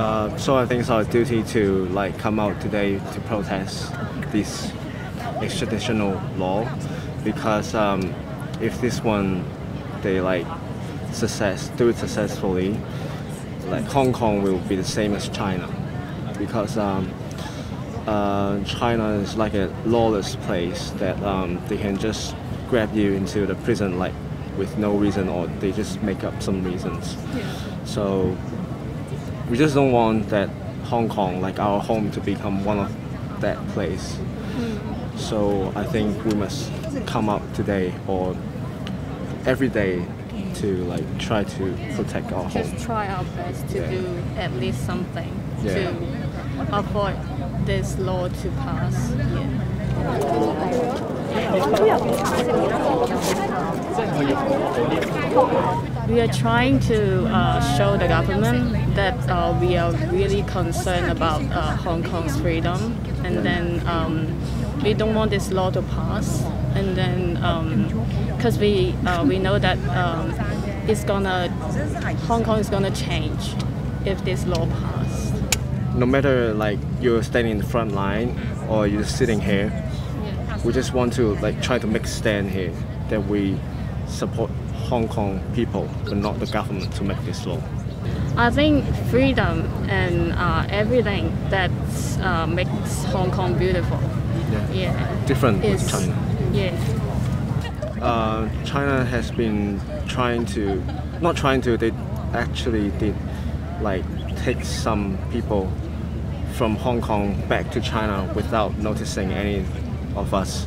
Uh, so I think it's our duty to like come out today to protest this extraditional law because um, if this one they like success do it successfully, like Hong Kong will be the same as China because um, uh, China is like a lawless place that um, they can just grab you into the prison like with no reason or they just make up some reasons. So we just don't want that Hong Kong, like our home, to become one of that place. So I think we must come up today or every day to like try to protect our home. Just try our best to Yeah. do at least something Yeah. to avoid this law to pass. Yeah. We are trying to uh, show the government that uh, we are really concerned about uh, Hong Kong's freedom, and then um, we don't want this law to pass, and then because we uh, we know that um, it's gonna Hong Kong is gonna change if this law passed. No matter like you're standing in the front line or you're sitting here, we just want to like try to make a stand here that we support Hong Kong people, but not the government to make this law. I think freedom and uh, everything that uh, makes Hong Kong beautiful. Yeah. Different with China. yeah. uh, China has been trying to, not trying to, they actually did like take some people from Hong Kong back to China without noticing any of us.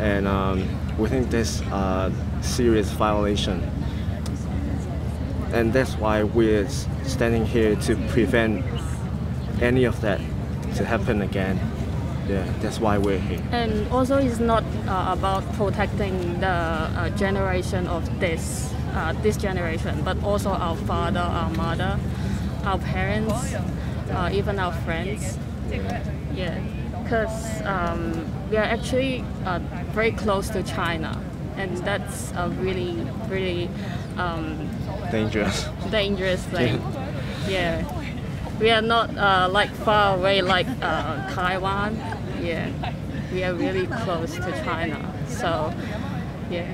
And um, we think this a serious violation. And that's why we're standing here to prevent any of that to happen again. Yeah, that's why we're here. And also, it's not uh, about protecting the uh, generation of this uh, this generation, but also our father, our mother, our parents, uh, even our friends. Yeah, because um, we are actually uh, very close to China, and that's a really, really um, Dangerous. dangerous thing. Yeah. We are not uh, like far away like uh, Taiwan. Yeah. We are really close to China. So, yeah.